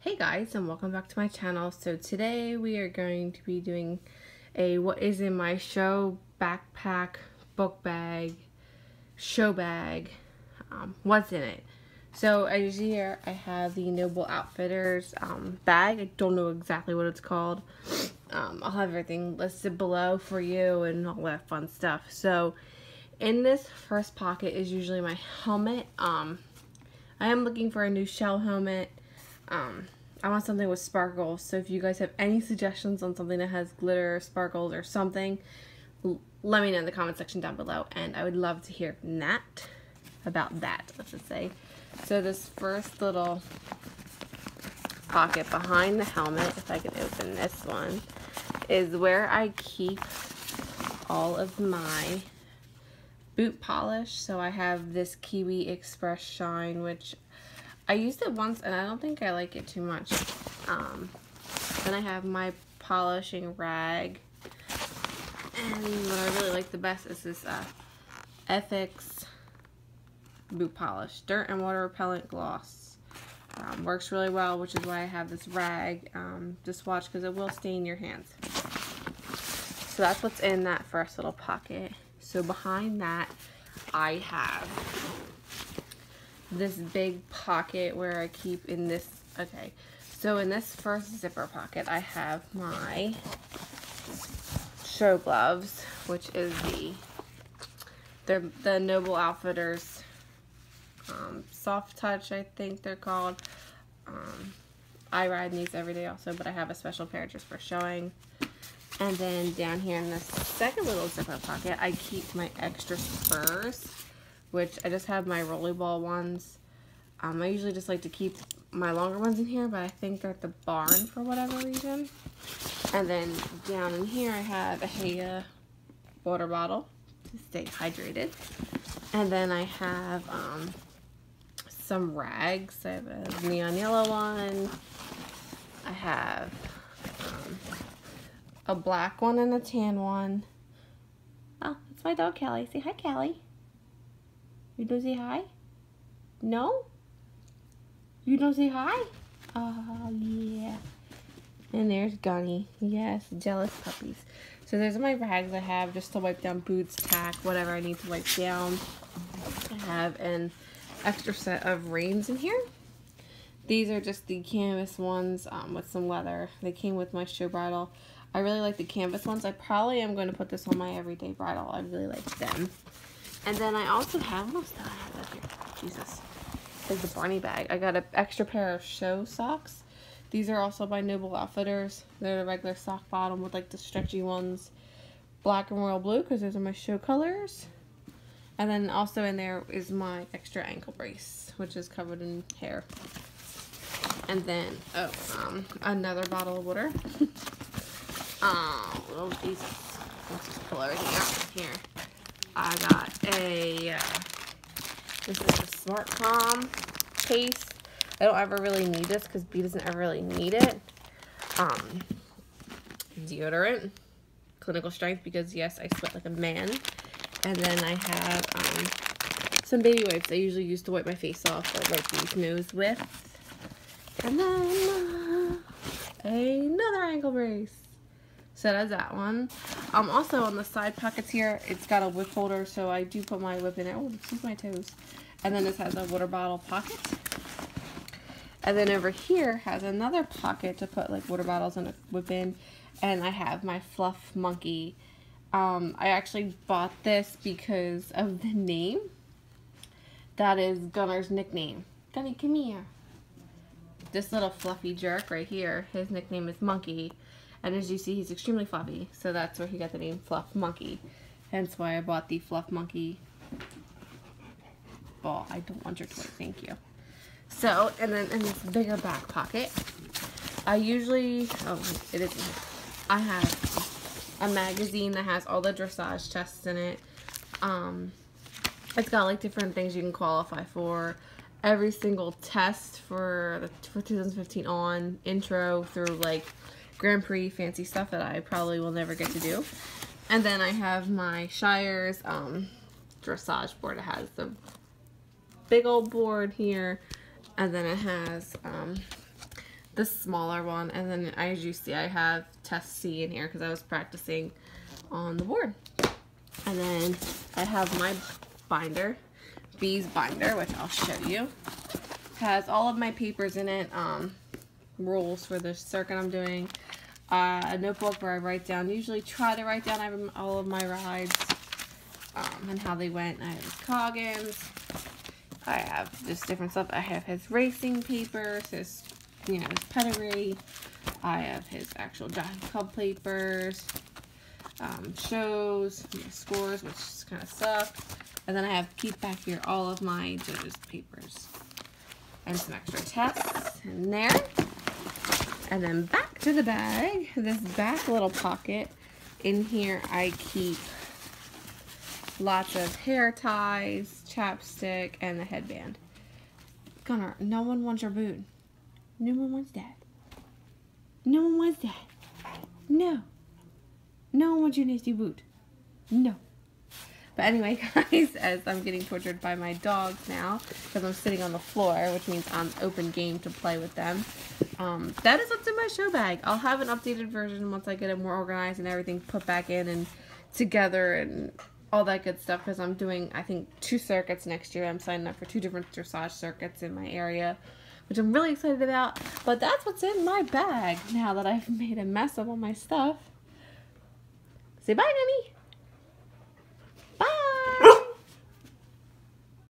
Hey guys and welcome back to my channel. So today we are going to be doing a what is in my show backpack, book bag, show bag, um, what's in it. So as you here I have the Noble Outfitters um, bag. I don't know exactly what it's called. Um, I'll have everything listed below for you and all that fun stuff. So in this first pocket is usually my helmet. Um, I am looking for a new shell helmet. Um, I want something with sparkles. So if you guys have any suggestions on something that has glitter, sparkles, or something, let me know in the comment section down below. And I would love to hear that, about that, let's just say. So this first little pocket behind the helmet, if I can open this one, is where I keep all of my boot polish. So I have this Kiwi Express Shine, which I used it once and I don't think I like it too much. Um, then I have my polishing rag. And what I really like the best is this uh, FX boot polish. Dirt and water repellent gloss. Um, works really well, which is why I have this rag. Um, just watch because it will stain your hands. So that's what's in that first little pocket. So behind that, I have this big pocket where I keep in this, okay. So in this first zipper pocket, I have my show gloves, which is the, they're the Noble Outfitters um, Soft Touch, I think they're called. Um, I ride these every day also, but I have a special pair just for showing. And then down here in the second little zipper pocket, I keep my extra spurs which I just have my rollerball ones. Um, I usually just like to keep my longer ones in here, but I think they're at the barn for whatever reason. And then down in here I have a Haya water bottle to stay hydrated. And then I have um, some rags. I have a neon yellow one. I have um, a black one and a tan one. Oh, it's my dog Callie. Say hi, Callie. You don't say hi? No? You don't say hi? Oh, yeah. And there's Gunny. Yes, jealous puppies. So there's my rags I have just to wipe down boots, tack, whatever I need to wipe down. I have an extra set of reins in here. These are just the canvas ones um, with some leather. They came with my show bridle. I really like the canvas ones. I probably am going to put this on my everyday bridle. I really like them. And then I also have, what did I have here? Jesus. Is the Barney bag. I got an extra pair of show socks. These are also by Noble Outfitters. They're the regular sock bottom with like the stretchy ones. Black and royal blue because those are my show colors. And then also in there is my extra ankle brace, which is covered in hair. And then, oh, um, another bottle of water. oh, oh, Jesus. Let's just pull everything out here. I got a, this is a SmartCalm case. I don't ever really need this because B doesn't ever really need it. Um, deodorant, clinical strength because yes, I sweat like a man. And then I have um, some baby wipes I usually use to wipe my face off or wipe B's nose with. And then uh, another ankle brace. So that's that one. Um, also on the side pockets here, it's got a whip holder, so I do put my whip in it. Oh, excuse my toes. And then this has a water bottle pocket. And then over here has another pocket to put like water bottles and a whip in. And I have my fluff monkey. Um, I actually bought this because of the name. That is Gunner's nickname. Gunny, come here. This little fluffy jerk right here, his nickname is Monkey. And as you see, he's extremely fluffy. So that's where he got the name Fluff Monkey. Hence why I bought the Fluff Monkey ball. I don't want your toy, thank you. So, and then in this bigger back pocket, I usually, oh, it isn't. I have a magazine that has all the dressage tests in it. Um, it's got like different things you can qualify for. Every single test for the for 2015 on intro through like Grand Prix fancy stuff that I probably will never get to do. And then I have my Shire's um, dressage board. It has the big old board here. And then it has um, the smaller one. And then as you see, I have test C in here because I was practicing on the board. And then I have my binder, B's binder, which I'll show you. Has all of my papers in it, um, rules for the circuit I'm doing. Uh, a notebook where I write down, usually try to write down all of my rides um, and how they went. I have his Coggins. I have just different stuff. I have his racing papers, his, you know, his pedigree. I have his actual Jockey Club papers, um, shows, scores, which kind of suck. And then I have keep back here all of my judges' papers. And some extra tests in there. And then back to the bag, this back little pocket. In here I keep lots of hair ties, chapstick, and the headband. Gunnar, no one wants your boot. No one wants that. No one wants that. No. No one wants your nasty boot. No. But anyway, guys, as I'm getting tortured by my dogs now, because I'm sitting on the floor, which means I'm open game to play with them, um, that is what's in my show bag. I'll have an updated version once I get it more organized and everything put back in and together and all that good stuff because I'm doing, I think, two circuits next year. I'm signing up for two different dressage circuits in my area, which I'm really excited about. But that's what's in my bag now that I've made a mess of all my stuff. Say bye, Nanny.